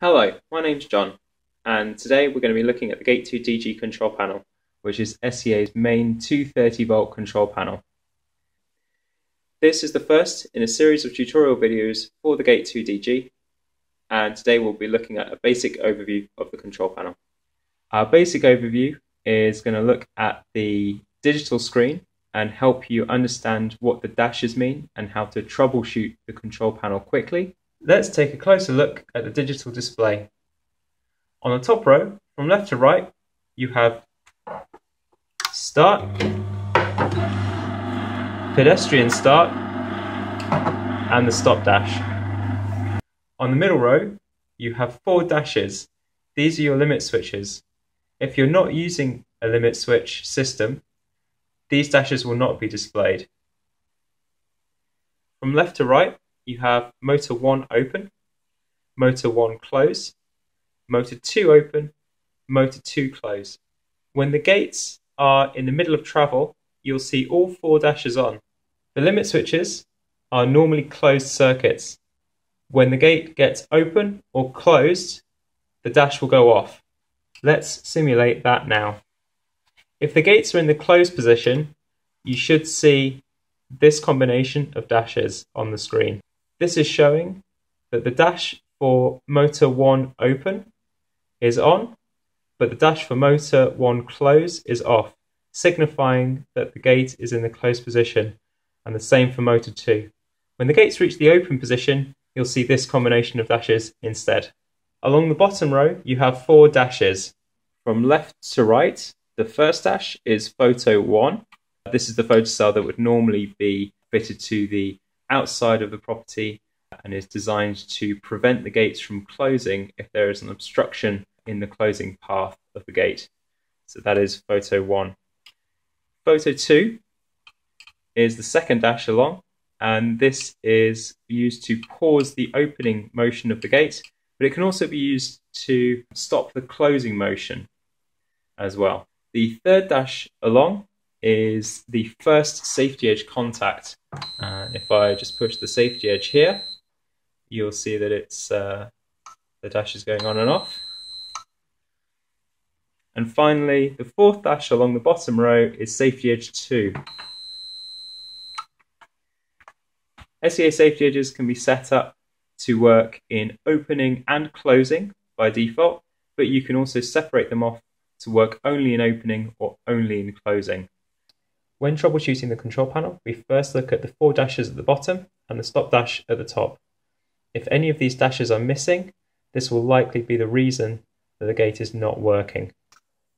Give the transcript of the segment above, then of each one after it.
Hello, my name's John, and today we're going to be looking at the Gate2DG control panel, which is SEA's main 230 volt control panel. This is the first in a series of tutorial videos for the Gate2DG, and today we'll be looking at a basic overview of the control panel. Our basic overview is going to look at the digital screen and help you understand what the dashes mean and how to troubleshoot the control panel quickly Let's take a closer look at the digital display. On the top row, from left to right, you have start, pedestrian start, and the stop dash. On the middle row, you have four dashes. These are your limit switches. If you're not using a limit switch system, these dashes will not be displayed. From left to right, you have motor 1 open, motor 1 close, motor 2 open, motor 2 close. When the gates are in the middle of travel, you'll see all four dashes on. The limit switches are normally closed circuits. When the gate gets open or closed, the dash will go off. Let's simulate that now. If the gates are in the closed position, you should see this combination of dashes on the screen. This is showing that the dash for motor 1 open is on, but the dash for motor 1 close is off, signifying that the gate is in the closed position, and the same for motor 2. When the gates reach the open position, you'll see this combination of dashes instead. Along the bottom row, you have four dashes. From left to right, the first dash is photo 1. This is the photocell that would normally be fitted to the outside of the property and is designed to prevent the gates from closing if there is an obstruction in the closing path of the gate. So that is photo one. Photo two is the second dash along, and this is used to pause the opening motion of the gate, but it can also be used to stop the closing motion as well. The third dash along is the first safety edge contact. Uh, if I just push the safety edge here, you'll see that it's uh, the dash is going on and off. And finally, the fourth dash along the bottom row is safety edge 2. SEA safety edges can be set up to work in opening and closing by default, but you can also separate them off to work only in opening or only in closing. When troubleshooting the control panel, we first look at the four dashes at the bottom and the stop dash at the top. If any of these dashes are missing, this will likely be the reason that the gate is not working.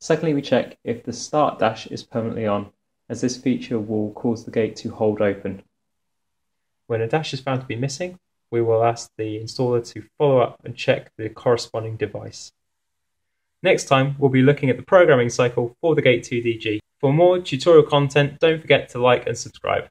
Secondly, we check if the start dash is permanently on, as this feature will cause the gate to hold open. When a dash is found to be missing, we will ask the installer to follow up and check the corresponding device. Next time, we'll be looking at the programming cycle for the Gate2DG. For more tutorial content, don't forget to like and subscribe.